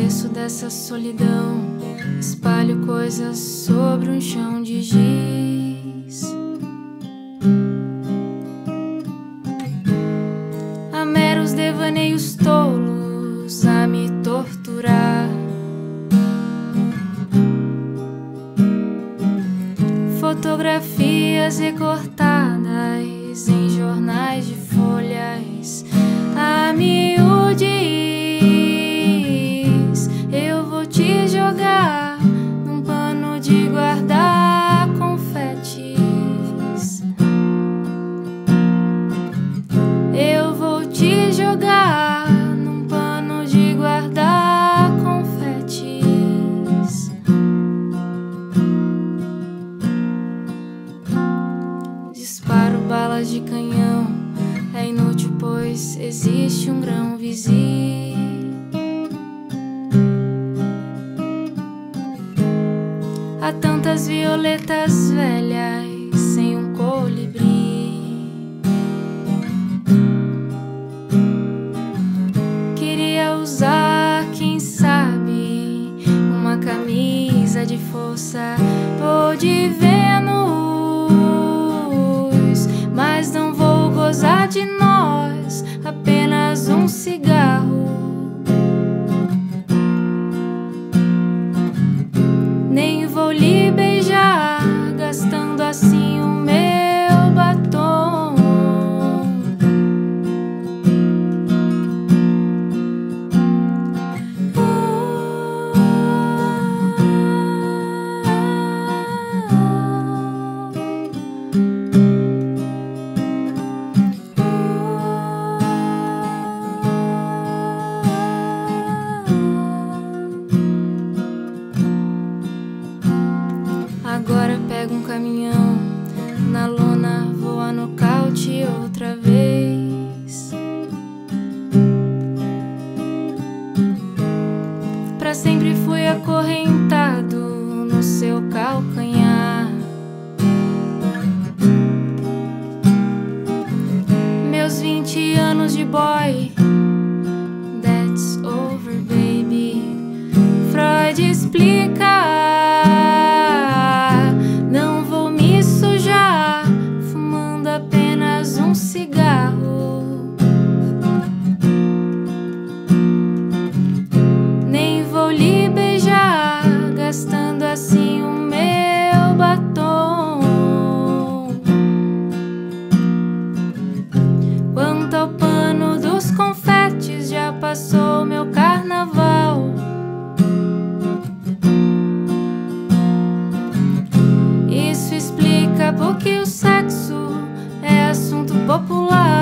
Desço dessa solidão, espalho coisas sobre um chão de giz. Há meros devaneios tolos a me torturar. Fotografias recortadas balas de canhão, é inútil, pois existe um grão vizinho. Há tantas violetas velhas sem um colibri. Queria usar, quem sabe, uma camisa de força ou de Vênus, Pego um caminhão, na lona vou a nocaute outra vez. Pra sempre fui acorrentado no seu calcanhar. Meus 20 anos de boy, that's over, baby. Freud explica. popular.